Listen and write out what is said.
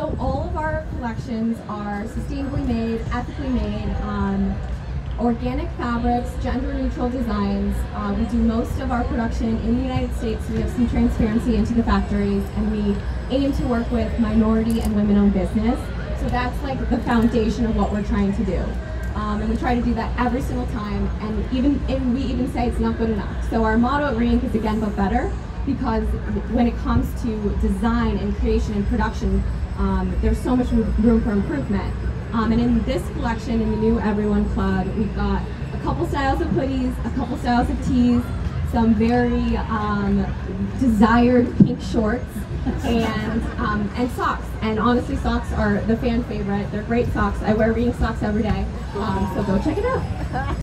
So all of our collections are sustainably made, ethically made, um, organic fabrics, gender neutral designs. Uh, we do most of our production in the United States. So we have some transparency into the factories and we aim to work with minority and women owned business. So that's like the foundation of what we're trying to do. Um, and we try to do that every single time and even and we even say it's not good enough. So our motto at Reinc is again but better because when it comes to design and creation and production, um, there's so much room for improvement. Um, and in this collection, in the new Everyone Club, we've got a couple styles of hoodies, a couple styles of tees, some very um, desired pink shorts, and um, and socks. And honestly, socks are the fan favorite. They're great socks. I wear Reinc socks every day, um, so go check it out.